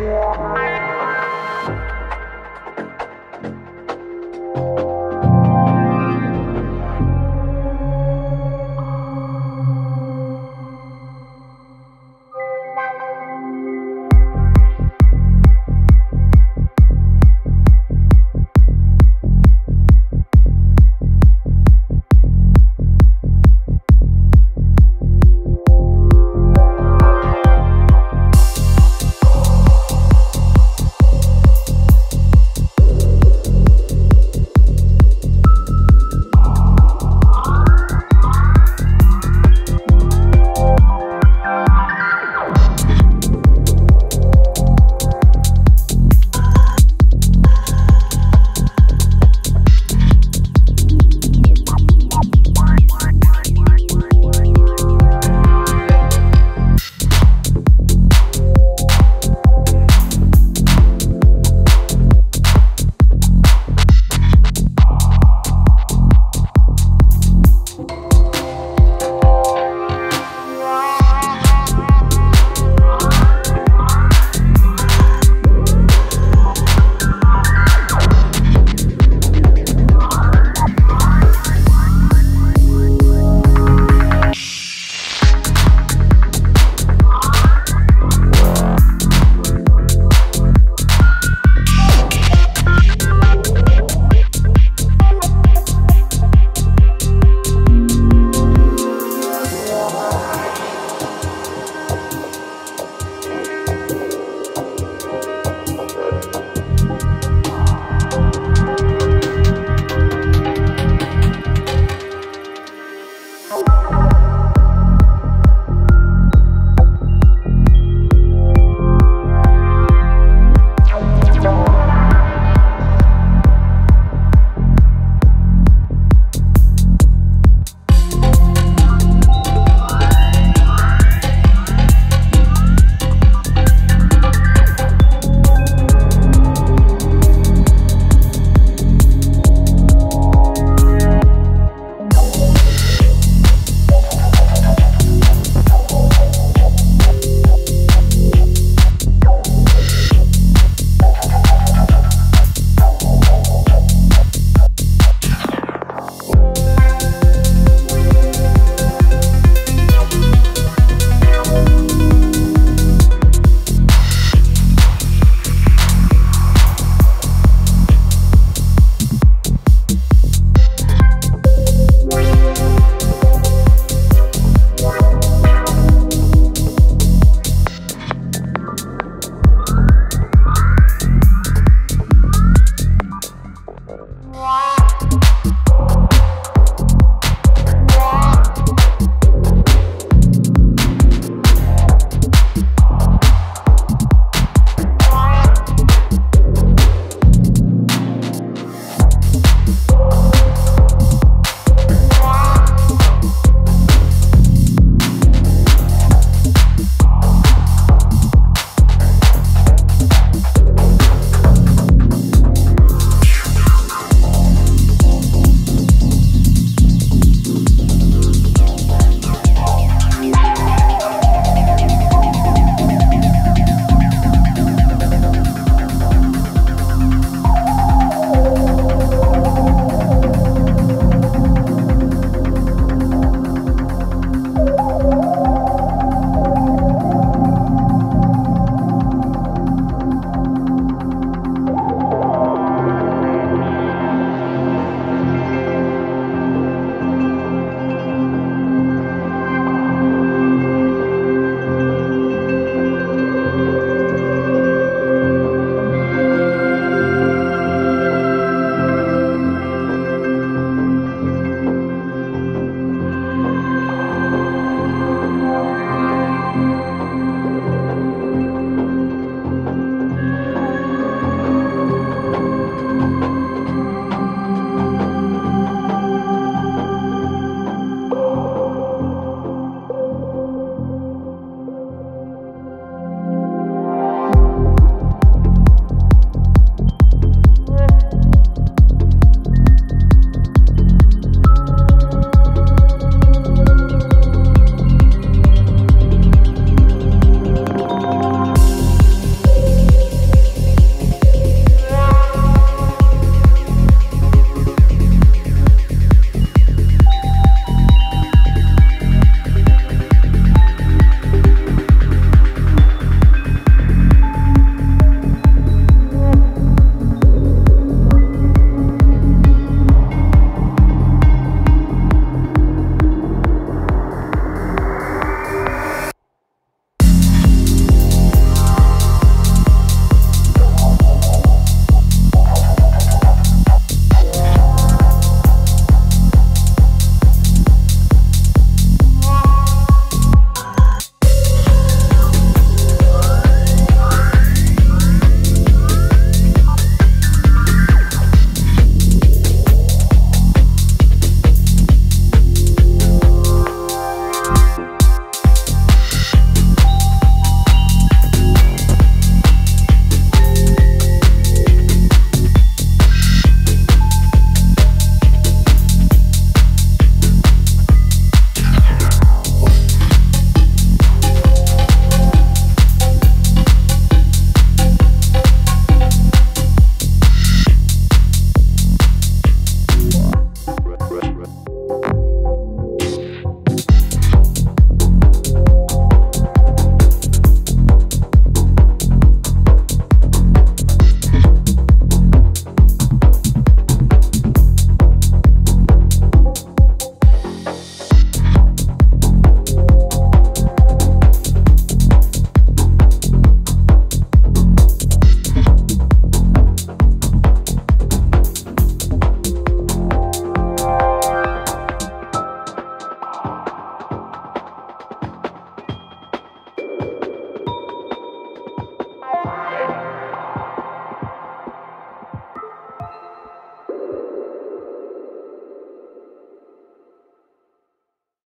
Yeah.